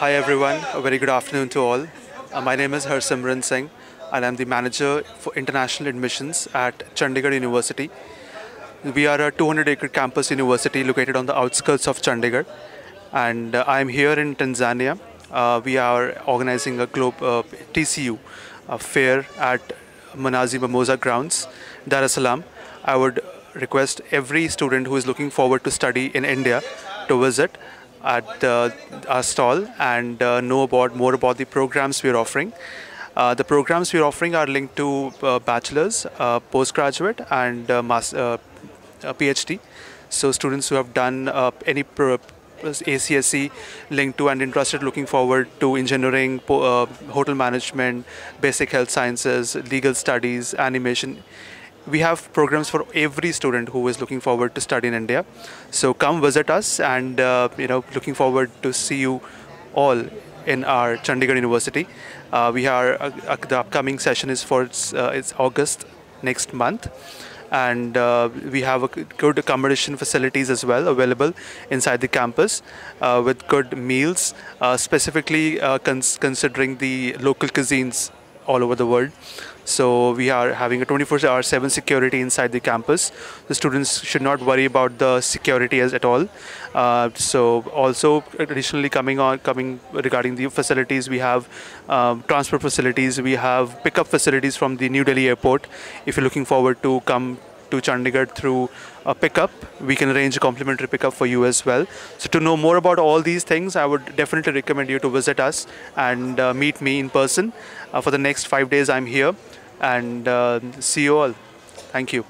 Hi everyone, a very good afternoon to all. Uh, my name is Harsimran Singh and I'm the manager for international admissions at Chandigarh University. We are a 200 acre campus university located on the outskirts of Chandigarh and uh, I'm here in Tanzania. Uh, we are organizing a globe uh, TCU fair at Mnazi Mmoja grounds, Dar es Salaam. I would request every student who is looking forward to study in India to visit at uh, our stall and uh, know about more about the programs we're offering. Uh, the programs we're offering are linked to uh, bachelor's, uh, postgraduate, and uh, mas- uh, PhD. So students who have done any ACSE linked to and interested looking forward to engineering, hotel management, basic health sciences, legal studies, animation. We have programs for every student who is looking forward to study in India. So come visit us and uh, you know looking forward to see you all in our Chandigarh University. Uh, we are uh, uh, the upcoming session is for it's, uh, it's August next month and uh, we have a good accommodation facilities as well available inside the campus uh, with good meals uh, specifically uh, cons- considering the local cuisines all over the world. So we are having a 24 hour 7 security inside the campus. The students should not worry about the security as at all. Uh, so also additionally coming on coming regarding the facilities we have um, transport facilities. We have pickup facilities from the new delhi airport. If you're looking forward to come to Chandigarh through a pickup. We can arrange a complimentary pickup for you as well. So to know more about all these things, I would definitely recommend you to visit us and uh, meet me in person. Uh, for the next five days, I'm here and uh, see you all. Thank you.